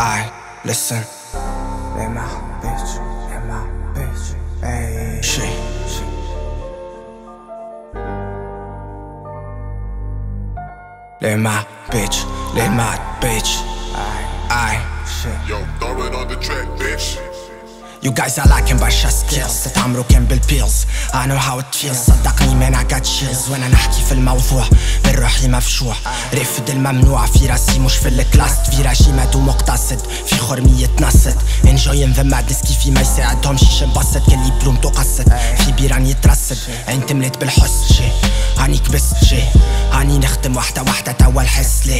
I listen. Let my bitch, let my bitch, hey. She, she. Let my bitch, let my bitch. I, I, shit. Yo, throw it on the track, bitch. You guys are lacking برشا skills تتعمروا كان بالبيلز I know how it feels. صدقني man I got chills. وأنا نحكي في الموضوع من روحي مفجوع رافد الممنوع في راسي مش في الكلاس. فيراجي مادو مقتصد. في خرمي يتنصت enjoying the madness. كيفي ما يساعدهمش ينبسط كلي بلوم تقصد. في بيران يترصد. عين تملت بالحس جي هاني كبست جي. هاني نخدم واحدة واحدة. توا الحس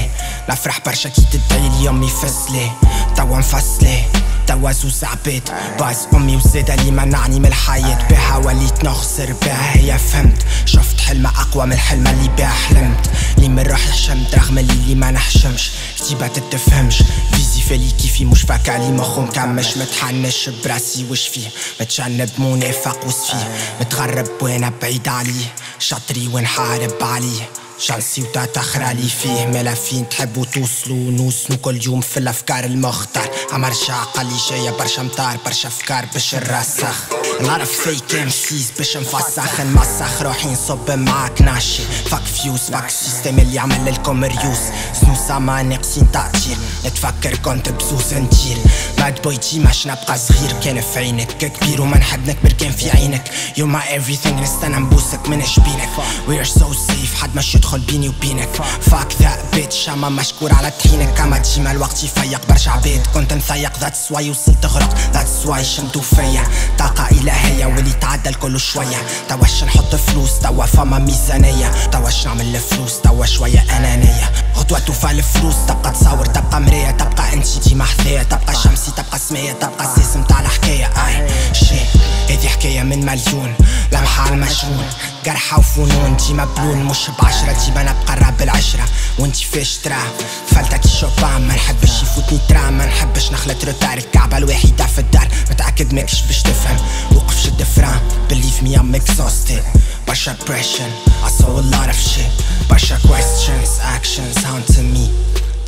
نفرح برشا كي تدعي لي فصلي توا نفصلي توا زوز عبيد باز أمي وزيد اللي منعني من الحياة. بها وليت نخسر بها هي فهمت. شفت حلمة أقوى من الحلمة اللي بها حلمت. اللي من روحي حشمت رغم اللي, اللي ما نحشمش. كتيبة تتفهمش. فيزي فالي كيفي مش فاك علي مخو مكمش متحنش براسي وش فيه. متجنب منافق وسفيه. متغرب وأنا بعيد عليه شطري ونحارب عليه شانسي وتتخرالي فيه ملافين تحبوا توصلوا نوسنو كل يوم في الأفكار المختار عمر عقلي جاية برشا مطار برشا أفكار باش نرسخ نعرف فيك امسيز باش نفسخ. نمسخ روحي نصب معاك ناشي. فاك فيوز فاك السيستم اللي عمل لكم ريوس. سنوسا ما ناقصين تأثير. نتفكر كنت بزوز نجيل. ماد بوي ماش نبقى صغير. كان في عينك كبير وما نحب نكبر كان في عينك. يو ما everything نستنى نبوسك من جبينك we are so safe حد مش يدخل بيني وبينك. فاك ذا بيتش أما مشكور على طحينك أما ديما الوقت يفيق برشا عبيد. كنت نثيق ذات سواي وصلت تغرق. ذات سواي شمتو فيا طاقة إلهية واللي تعدل كل شوية. تواش نحط فلوس توا فما ميزانية. تواش نعمل الفلوس توا شوية أنانية. غدوة توفى الفلوس تبقى تصور تبقى مرية. تبقى انتي ديما حذايا تبقى شمسي تبقى سمية. تبقى سيسم تاع الحكاية. أي شي هذي حكاية من مليون. لمحة على المجنون جرحة وفنون ديما بلون مش بعشرة ديما نبقى الراب العشرة. وانتي فيش ترى فلتك شوبان ما نحبش يفوتني ترام ما نحبش نخلط روتار. الكعبة الوحيدة في الدار متأكد ماكش باش تفهم. وقف شد frein believe me I'm exhausted. برشا pressure I saw a lot of shit. برشا questions actions haunting me.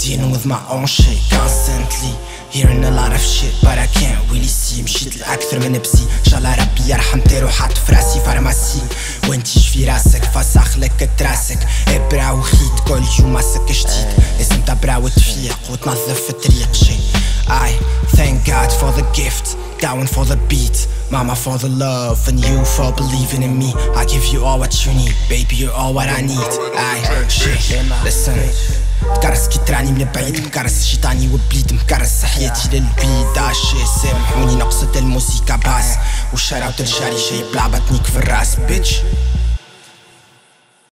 Dealing with my own shit constantly. Hearing a lot of shit but I can't really see. مشيت لأكثر من psy. إن شاء الله ربي يرحم تيرو حط في راسي pharmacie وانتيش في راسك فسخ لك تراسك ابرا وخيط كل يوم ماسك جديد لازم تبرا وتفيق وتنظف الطريق شي I thank God for the gift down for the beat Mama for the love and you for believing in me I give you all what you need baby you're all what I need I shit listen تكرس كي تراني من بعيد مكرس شيطاني وبليد مكرس حياتي للبيد عشي سامحوني نقصد الموسيقى باس. وشراوت الجاري جايب لعبتنيك في الراس بيتش